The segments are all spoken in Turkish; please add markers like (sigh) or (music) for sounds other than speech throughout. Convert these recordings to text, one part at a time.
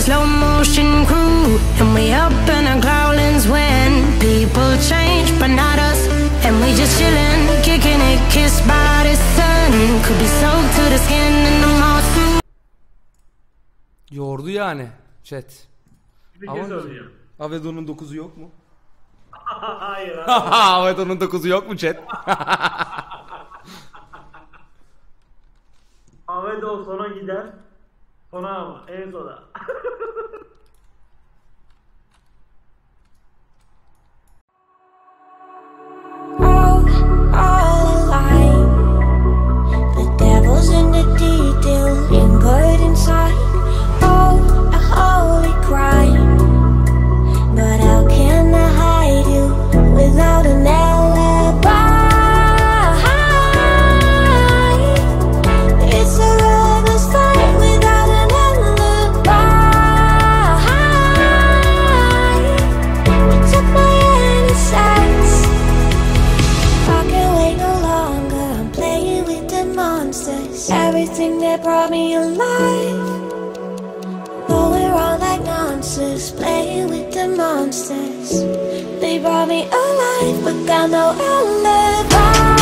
a slow motion crew. And we up in our growlings when people change, but not us. And we just chillin', kicking it, kissed by the sun. Could be soaked to the skin in the moss. Yordu yani chat. Bir Ama- söyleyeceğim. Avedon'un 9'u yok mu? (laughs) Hayır abi. (laughs) Avedon'un 9'u yok mu chat? (laughs) Ahmet o sona gider. Sona ama en sona. Everything that brought me alive. Though we're all like monsters, playing with the monsters. They brought me alive, but got no alibi.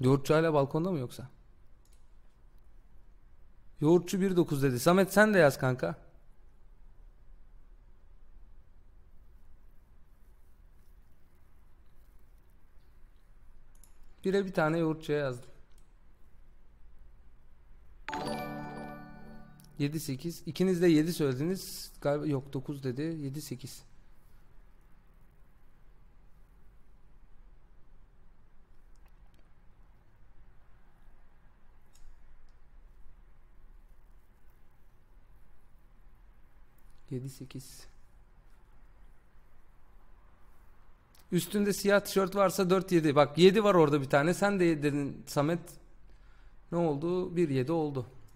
Yoğurtçu hala balkonda mı yoksa? Yoğurtçu 1.9 dedi. Samet sen de yaz kanka. Bire bir tane yoğurtçuya yazdım. 7 8. İkiniz de 7 söylediniz. Galiba yok 9 dedi. 7 8. Yedi sekiz. Üstünde siyah tişört varsa 4 7. Bak 7 var orada bir tane. Sen de dedin Samet. Ne oldu? 1 7 oldu.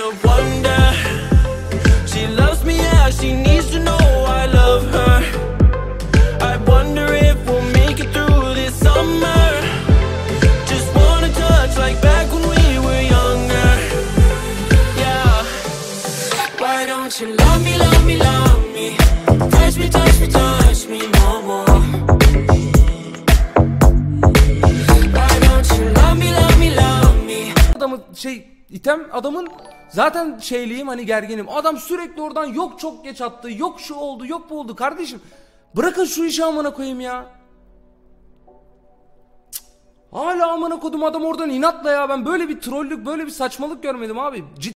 A wonder. She loves me, yeah. She needs to know I love her. I wonder if we'll make it through this summer. Just wanna touch like back when we were younger. Yeah. Why don't you love me, love me, love me? Touch me, touch me, touch me no more. Why don't you love me, love me, love me? İtem adamın zaten şeyliyim hani gerginim. Adam sürekli oradan yok çok geç attı. Yok şu oldu, yok bu oldu kardeşim. Bırakın şu işi amına koyayım ya. Cık. Hala amına kodum adam oradan inatla ya. Ben böyle bir trollük, böyle bir saçmalık görmedim abi. Cid